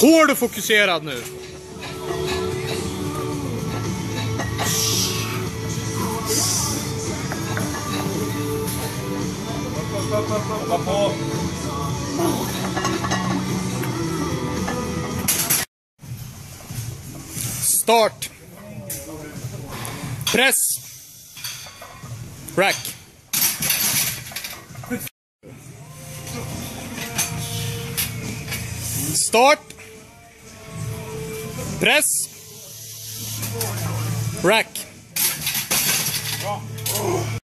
Hård och fokuserad nu. Hoppa på. Start. Press. Rack. Start. Press. Rack.